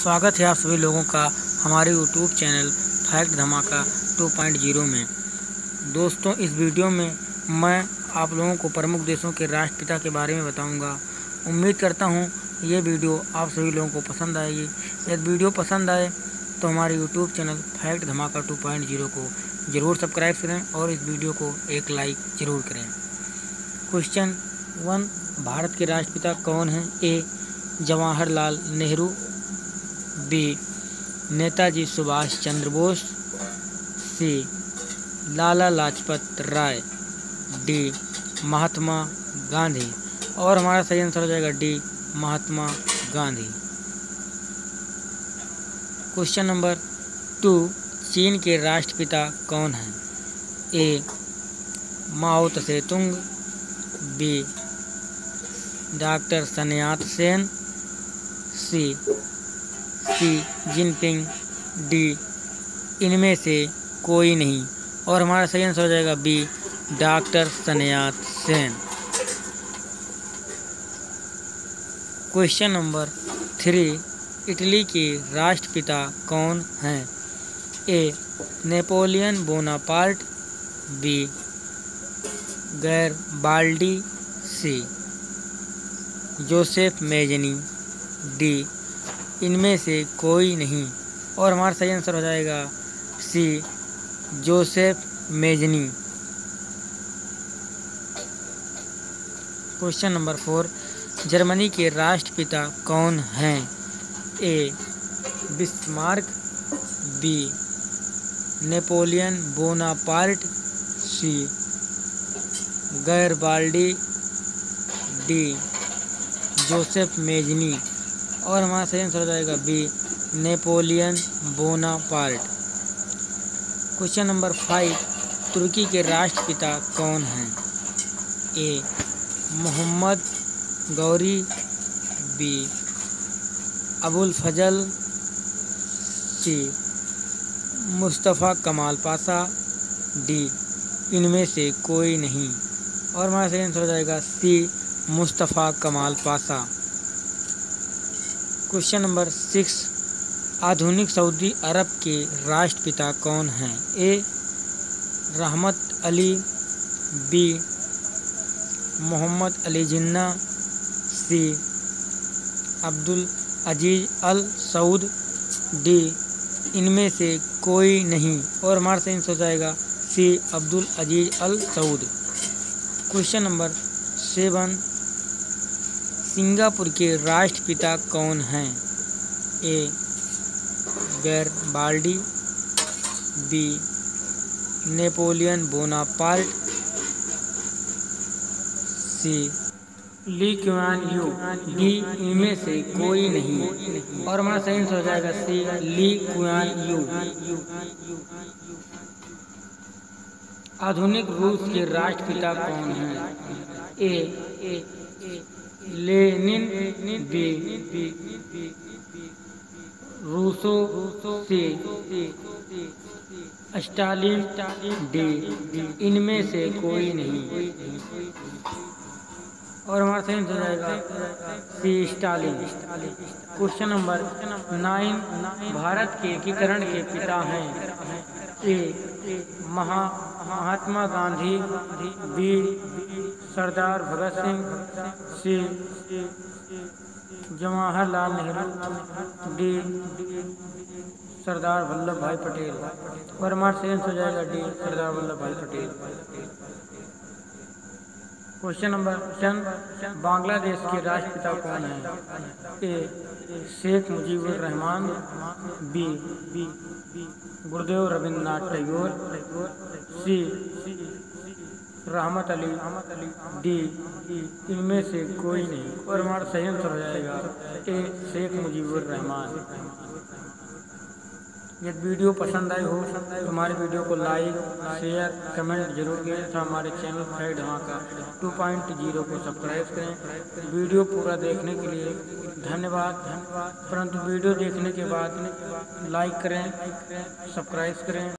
स्वागत है आप सभी लोगों का हमारे यूट्यूब चैनल फैक्ट धमाका 2.0 में। दोस्तों, इस वीडियो में मैं आप लोगों को प्रमुख देशों के राष्ट्रपिता के बारे में बताऊँगा। उम्मीद करता हूँ ये वीडियो आप सभी लोगों को पसंद आएगी। यदि वीडियो पसंद आए तो हमारे यूट्यूब चैनल फैक्ट धमाका 2.0 को ज़रूर सब्सक्राइब करें और इस वीडियो को एक लाइक ज़रूर करें। क्वेश्चन वन, भारत के राष्ट्रपिता कौन हैं? A, Jawaharlal Nehru B Netaji Subhash Chandra Bose C. Lala Lajpat Rai, D. Mahatma Gandhi और हमारा सही आंसर हो जाएगा D. Mahatma Gandhi. Question number two. चीन के राष्ट्रपिता कौन हैं? A. Mao Tse Tung B. Doctor Sun Yat Sen, C. Xi Jinping, D, इनमें से कोई नहीं। और हमारा सही आंसर हो जाएगा B, doctor Sun Yat Sen. Question number three, Italy के राष्ट्रपिता कौन हैं? A, Napoleon Bonaparte, B Garibaldi C, Joseph Mazzini, D इनमें से कोई नहीं। और हमारा सही आंसर हो जाएगा C Joseph Mazzini question number four Germany के राष्ट्रपिता कौन हैं? A Bismarck B Napoleon Bonaparte C Garibaldi D Joseph Mazzini और हमारा सही आंसर हो जाएगा B Napoleon Bonaparte question number five तुर्की के राष्ट्रपिता कौन हैं? A Mohammad Ghori. B Abul Fazal. C Mustafa Kemal Pasha. D इनमें से कोई नहीं. और हमारा सही आंसर हो जाएगा C Mustafa Kemal Pasha. Question number six, आधुनिक सऊदी अरब के राष्ट्रपिता कौन हैं? A, Rahmat Ali, B, Mohammad Ali Jinnah, C, Abdul Aziz Al Saud. D, इनमें से कोई नहीं, और हमारा सही हो जाएगा C, Abdul Aziz Al Saud. Question number seven Singapore के राष्ट्रपिता कौन हैं? A. Garibaldi B. Napoleon Bonaparte, C. Lee Kuan Yew. D. इनमें से कोई नहीं। और हमारा सही हो जाएगा सी. Lee Kuan you. आधुनिक रूस के राष्ट्रपिता कौन हैं? A. Lenin B, Rousseau C, Stalin D, इनमें से कोई नहीं। और हमारा सही हो जाएगा C, Stalin. Question number nine Bharat के एकीकरण के पिता हैं। ए, महा महात्मा गांधी, वीर, सरदार भगत सिंह सी जवाहरलाल नेहरू डी सरदार वल्लभ भाई पटेल। और हमारे सेंस हो जाएगा D Sardar Vallabh Bhai Patel. Question number ten Bangladesh के राष्ट्रपिता कौन है? A, Sheikh Mujibur Rahman, B B Gurudev Rabindranath Tagore, सी, रहमत अली, डी, इनमें से कोई नहीं। और हमारा सही आंसर हो जाएगा। ए, शेख मुजीबुर रहमान। यदि वीडियो पसंद आई हो तो हमारे वीडियो को लाइक शेयर कमेंट ज़रूर करें तथा हमारे channel fad Dhamaka two point zero को सब्सक्राइब करें। वीडियो पूरा देखने के लिए धन्यवाद। धन्यवाद परंतु वीडियो देखने के बाद लाइक करें सब्सक्राइब करें।